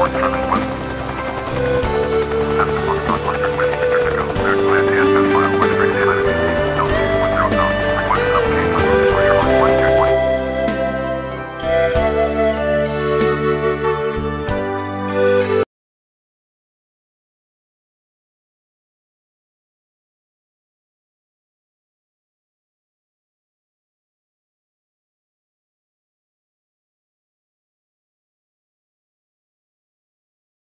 Fourth Avenue.